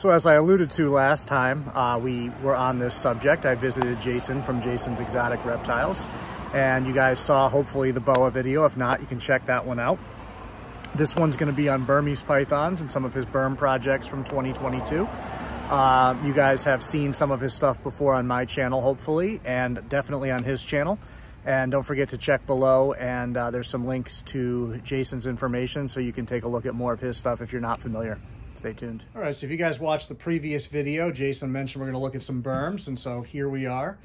So as I alluded to last time, uh, we were on this subject. I visited Jason from Jason's Exotic Reptiles, and you guys saw hopefully the boa video. If not, you can check that one out. This one's gonna be on Burmese pythons and some of his burm projects from 2022. Uh, you guys have seen some of his stuff before on my channel, hopefully, and definitely on his channel. And don't forget to check below and uh, there's some links to Jason's information so you can take a look at more of his stuff if you're not familiar. Stay tuned. All right, so if you guys watched the previous video, Jason mentioned we're gonna look at some burms, and so here we are.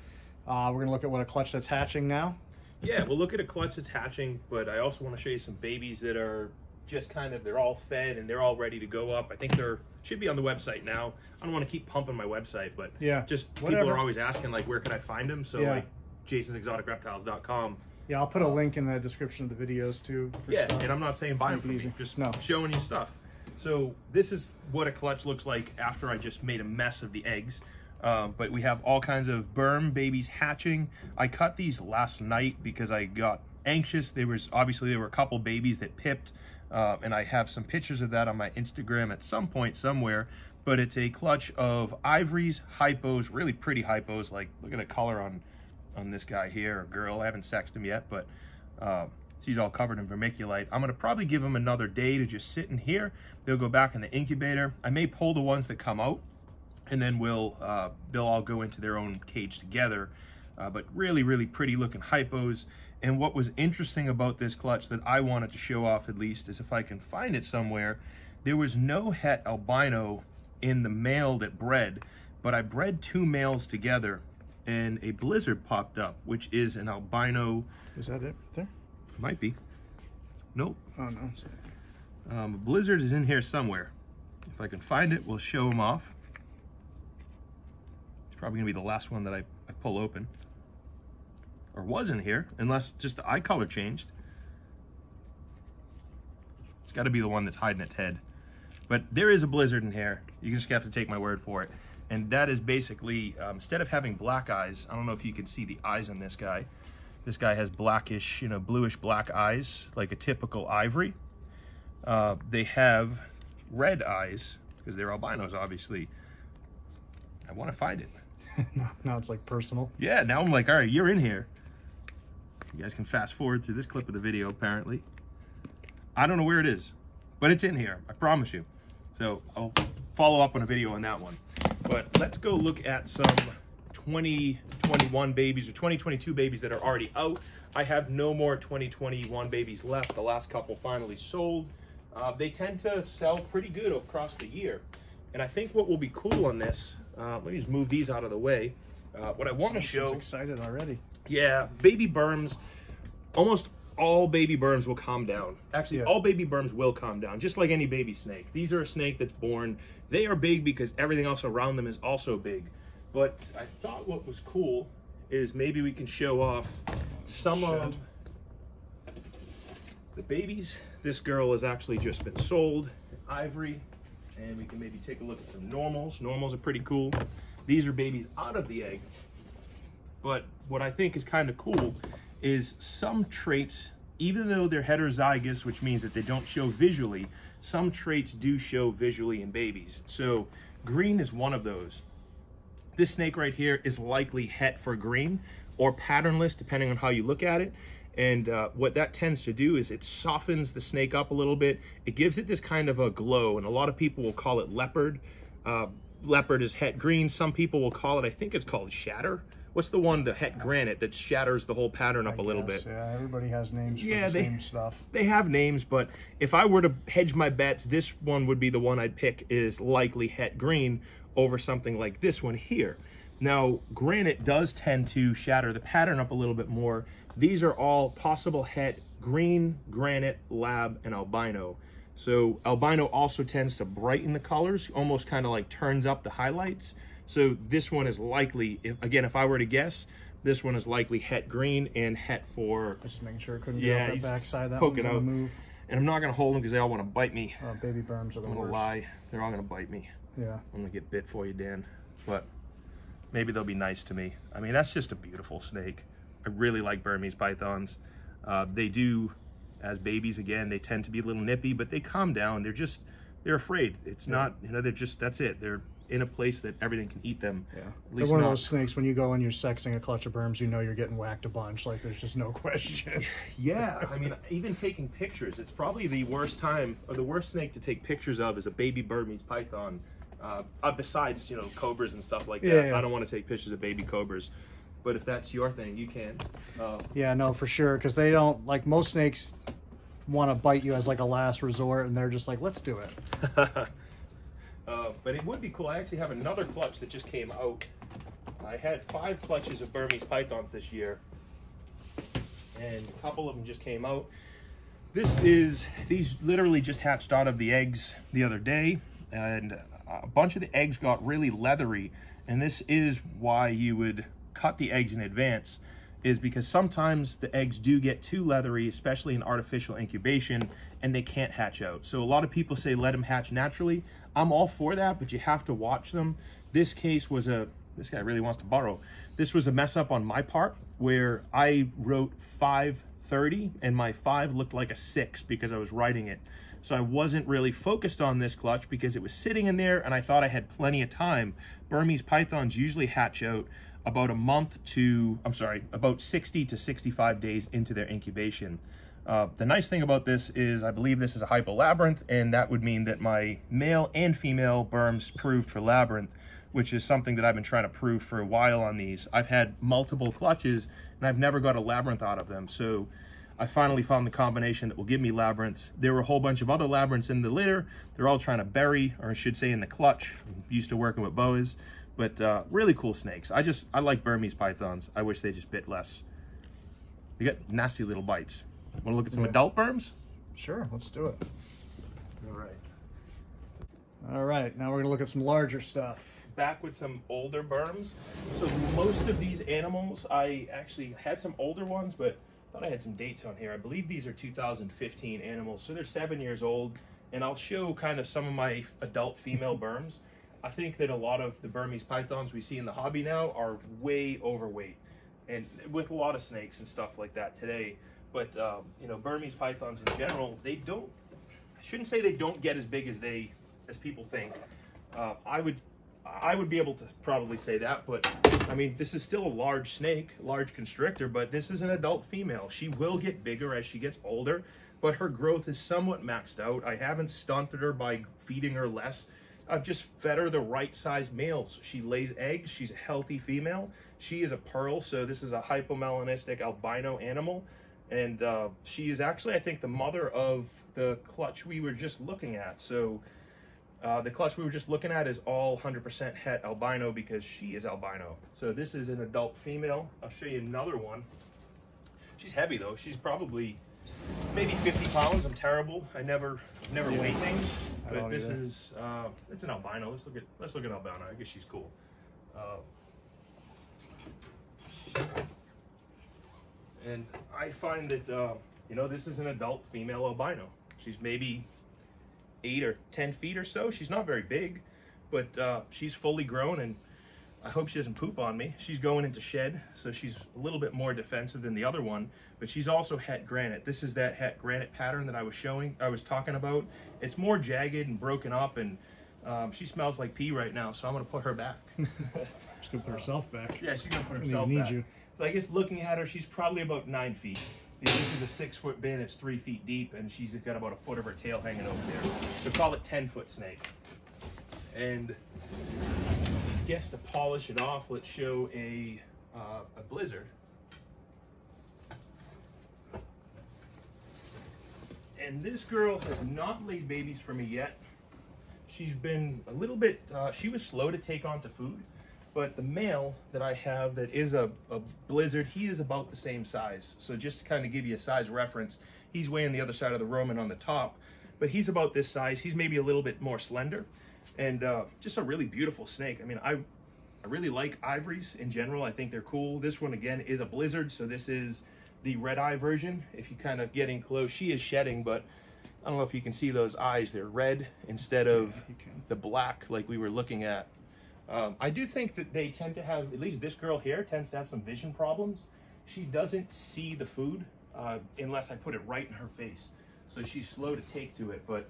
Uh, we're gonna look at what a clutch that's hatching now. Yeah, we'll look at a clutch that's hatching, but I also want to show you some babies that are just kind of, they're all fed and they're all ready to go up. I think they're, should be on the website now. I don't want to keep pumping my website, but Yeah, just whatever. people are always asking like, where can I find them? So Yeah. like jasonsexoticreptiles.com. Yeah, I'll put a link in the description of the videos too. Yeah, stuff. and I'm not saying buy them Make from me, just No. showing you stuff. So this is what a clutch looks like after I just made a mess of the eggs. Uh, but we have all kinds of burm babies hatching. I cut these last night because I got anxious. There was obviously there were a couple babies that pipped, uh, and I have some pictures of that on my Instagram at some point somewhere. But it's a clutch of ivories, hypos, really pretty hypos. Like look at the color on on this guy here, or girl. I haven't sexed him yet, but uh, she's all covered in vermiculite. I'm gonna probably give them another day to just sit in here. They'll go back in the incubator. I may pull the ones that come out, and then we'll uh, they'll all go into their own cage together. Uh, but really, really pretty looking hypos. And what was interesting about this clutch that I wanted to show off at least is if I can find it somewhere, there was no het albino in the male that bred, but I bred two males together and a blizzard popped up, which is an albino, Is that it there? Might be. Nope. Oh no. Um, blizzard is in here somewhere. If I can find it, we'll show him off. It's probably gonna be the last one that I, I pull open. Or was in here, unless just the eye color changed. It's gotta be the one that's hiding its head. But there is a blizzard in here. You just have to take my word for it. And that is basically, um, instead of having black eyes, I don't know if you can see the eyes on this guy. This guy has blackish, you know, bluish black eyes, like a typical ivory. Uh, they have red eyes because they're albinos, obviously. I want to find it. now, now it's like personal. Yeah, now I'm like, all right, you're in here. You guys can fast forward through this clip of the video, apparently. I don't know where it is, but it's in here. I promise you. So I'll follow up on a video on that one. But let's go look at some 2021 babies or 2022 babies that are already out. I have no more 2021 babies left. The last couple finally sold. Uh, they tend to sell pretty good across the year. And I think what will be cool on this, uh, let me just move these out of the way. Uh, what I want to show excited already. yeah, baby burms, almost all baby burms will calm down. Actually, Yeah. all baby burms will calm down, just like any baby snake. These are a snake that's born. They are big because everything else around them is also big. But I thought what was cool is maybe we can show off some of the babies. This girl has actually just been sold, ivory, and we can maybe take a look at some normals. Normals are pretty cool. These are babies out of the egg. But what I think is kind of cool is some traits, even though they're heterozygous, which means that they don't show visually, some traits do show visually in babies. So green is one of those. This snake right here is likely het for green or patternless, depending on how you look at it. And uh, what that tends to do is it softens the snake up a little bit. It gives it this kind of a glow, and a lot of people will call it leopard. Uh, leopard is het green. Some people will call it, I think it's called shatter. What's the one, the het granite, that shatters the whole pattern up a little Yes, bit? Yeah, everybody has names for Yeah, the they- same stuff. they have names, but if I were to hedge my bets, this one would be the one I'd pick is likely het green over something like this one here. Now, granite does tend to shatter the pattern up a little bit more. These are all possible het green, granite, lab, and albino. So albino also tends to brighten the colors, almost kind of like turns up the highlights. So this one is likely, if, again, if I were to guess, this one is likely het green and het for Just making sure it couldn't Yeah, get out he's that backside. That poking one's out. move. and I'm not gonna hold them because they all want to bite me. Uh, baby burms are the I'm gonna worst. lie. They're all gonna bite me. Yeah. I'm gonna get bit for you, Dan. But maybe they'll be nice to me. I mean, that's just a beautiful snake. I really like Burmese pythons. Uh, they do, as babies, again, they tend to be a little nippy, but they calm down. They're just, they're afraid. It's not, you know, they're just, that's it. They're in a place that everything can eat them. Yeah. They're one not. of those snakes when you go and you're sexing a clutch of burms, you know you're getting whacked a bunch. Like there's just no question. Yeah, I mean, even taking pictures, it's probably the worst time, or the worst snake to take pictures of is a baby Burmese python. Uh, uh, besides, you know, cobras and stuff like that. Yeah, yeah. I don't want to take pictures of baby cobras. But if that's your thing, you can. Uh, yeah, no, for sure. Because they don't like most snakes want to bite you as like a last resort, and they're just like, let's do it. Uh, but it would be cool. I actually have another clutch that just came out. I had five clutches of Burmese pythons this year, and a couple of them just came out. This is these literally just hatched out of the eggs the other day, and a bunch of the eggs got really leathery. And this is why you would cut the eggs in advance, is because sometimes the eggs do get too leathery, especially in artificial incubation, and they can't hatch out. So a lot of people say let them hatch naturally. I'm all for that, but you have to watch them. This case was a this guy really wants to borrow. This was a mess up on my part where I wrote 530 and my five looked like a six because I was writing it. So I wasn't really focused on this clutch because it was sitting in there and I thought I had plenty of time. Burmese pythons usually hatch out about a month to, I'm sorry, about 60 to 65 days into their incubation. Uh, the nice thing about this is I believe this is a hypolabyrinth, and that would mean that my male and female burms proved for labyrinth, which is something that I've been trying to prove for a while on these. I've had multiple clutches, and I've never got a labyrinth out of them. So I finally found the combination that will give me labyrinths. There were a whole bunch of other labyrinths in the litter. They're all trying to bury, or I should say in the clutch. I'm used to working with boas, but uh, really cool snakes. I just, I like Burmese pythons. I wish they just bit less. They got nasty little bites. Want to look at some Yeah. adult burms? Sure, let's do it. All right. All right, now we're gonna look at some larger stuff. Back with some older burms. So most of these animals, I actually had some older ones, but thought I had some dates on here. I believe these are 2015 animals, so they're seven years old. And I'll show kind of some of my adult female burms. I think that a lot of the Burmese pythons we see in the hobby now are way overweight, and with a lot of snakes and stuff like that today. But um, you know, Burmese pythons in general, they don't. I shouldn't say they don't get as big as they as people think. Uh, I would I would be able to probably say that, but I mean, this is still a large snake, large constrictor, but this is an adult female. She will get bigger as she gets older, but her growth is somewhat maxed out. I haven't stunted her by feeding her less. I've just fed her the right size males. She lays eggs. She's a healthy female. She is a pearl, so this is a hypomelanistic albino animal. And uh, she is actually, I think, the mother of the clutch we were just looking at. So uh, the clutch we were just looking at is all 100% het albino because she is albino. So this is an adult female. I'll show you another one. She's heavy though. She's probably maybe 50 pounds. I'm terrible. I never never Yeah. weigh things. But this either. is uh, it's an albino. Let's look at let's look at albino. I guess she's cool. Uh, and I find that uh, you know this is an adult female albino. She's maybe eight or ten feet or so. She's not very big, but uh, she's fully grown, and I hope she doesn't poop on me. She's going into shed, so she's a little bit more defensive than the other one. But she's also het granite. This is that het granite pattern that I was showing, I was talking about. It's more jagged and broken up, and um, she smells like pee right now. So I'm gonna put her back. Just gonna put herself back. Yeah, she's gonna put herself need back. you. So I guess looking at her, she's probably about nine feet. Yeah, this is a six foot bin, it's three feet deep, and she's got about a foot of her tail hanging over there. So call it 10 foot snake. And I guess to polish it off, let's show a, uh, a blizzard. And this girl has not laid babies for me yet. She's been a little bit, uh, she was slow to take on to food, but the male that I have that is a, a blizzard, he is about the same size. So just to kind of give you a size reference, he's way on the other side of the room and on the top, but he's about this size. He's maybe a little bit more slender and uh, just a really beautiful snake. I mean, I, I really like ivories in general. I think they're cool. This one again is a blizzard, so this is the red eye version. If you kind of get in close, she is shedding, but I don't know if you can see those eyes. They're red instead of can. the black like we were looking at. Um, I do think that they tend to have, at least this girl here tends to have some vision problems. She doesn't see the food uh, unless I put it right in her face. So she's slow to take to it. But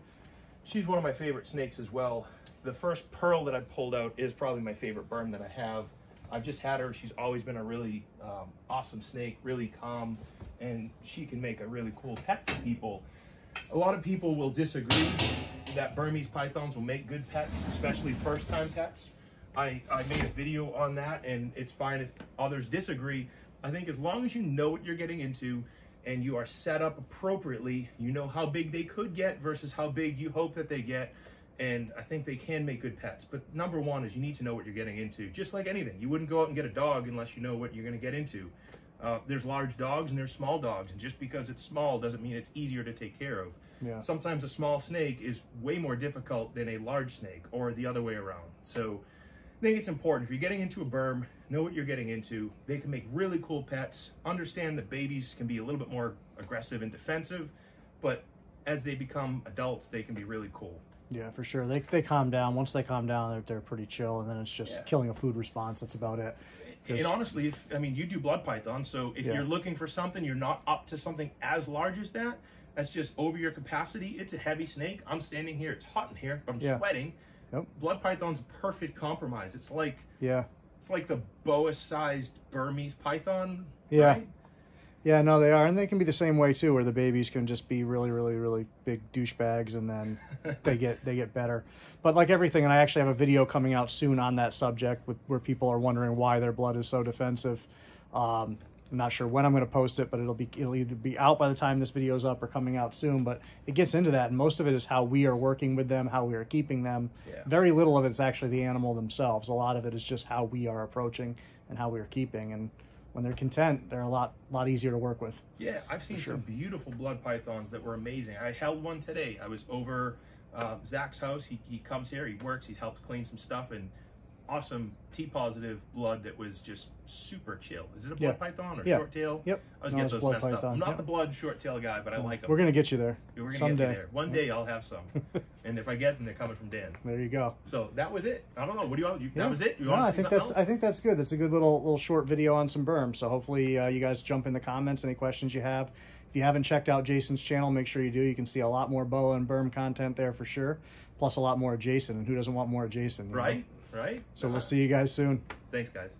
she's one of my favorite snakes as well. The first pearl that I pulled out is probably my favorite burm that I have. I've just had her. She's always been a really um, awesome snake, really calm, and she can make a really cool pet for people. A lot of people will disagree that Burmese pythons will make good pets, especially first-time pets. I, I made a video on that, and it's fine if others disagree. I think as long as you know what you're getting into and you are set up appropriately, you know how big they could get versus how big you hope that they get, and I think they can make good pets. But number one is you need to know what you're getting into. Just like anything, you wouldn't go out and get a dog unless you know what you're going to get into. Uh, there's large dogs and there's small dogs, and just because it's small doesn't mean it's easier to take care of. Yeah. Sometimes a small snake is way more difficult than a large snake, or the other way around. So I think it's important if you're getting into a burm, know what you're getting into. They can make really cool pets. Understand that babies can be a little bit more aggressive and defensive, but as they become adults, they can be really cool. Yeah, for sure. They, they calm down. Once they calm down, they're, they're pretty chill, and then it's just Yeah. killing a food response. That's about it. And honestly, if, I mean, you do blood python, so if Yeah. you're looking for something, you're not up to something as large as that. That's just over your capacity. It's a heavy snake. I'm standing here. It's hot in here. I'm Yeah. sweating. Yep. Blood python's perfect compromise. It's like Yeah. it's like the boa-sized Burmese python. Yeah. right? Yeah, no, they are, and they can be the same way too, where the babies can just be really, really, really big douchebags, and then they get they get better. But like everything, and I actually have a video coming out soon on that subject, with where people are wondering why their blood is so defensive. Um, I'm not sure when I'm going to post it, but it'll be it'll either be out by the time this video is up or coming out soon. But it gets into that, and most of it is how we are working with them, how we are keeping them. Yeah. Very little of it is actually the animal themselves. A lot of it is just how we are approaching and how we are keeping. And when they're content, they're a lot lot easier to work with. Yeah, I've seen sure. some beautiful blood pythons that were amazing. I held one today. I was over uh, Zach's house. He, he comes here, he works, he helps clean some stuff, and awesome T positive blood that was just super chill. Is it a blood Yeah. python or Yeah. short tail? Yep. I was No, getting those blood messed up. I'm not yep. the blood short tail guy, but I like them. We're gonna get you there. We're gonna someday. get you there. One day I'll have some, and if I get them, they're coming from Dan. There you go. So that was it. I don't know. What do you want? You, Yeah. That was it. You no, I think that's else? I think that's good. That's a good little little short video on some burms. So hopefully uh, you guys jump in the comments any questions you have. If you haven't checked out Jason's channel, make sure you do. You can see a lot more boa and burm content there for sure. Plus a lot more of Jason, and who doesn't want more of Jason? Right. know? Right. So Uh, we'll see you guys soon. Thanks, guys.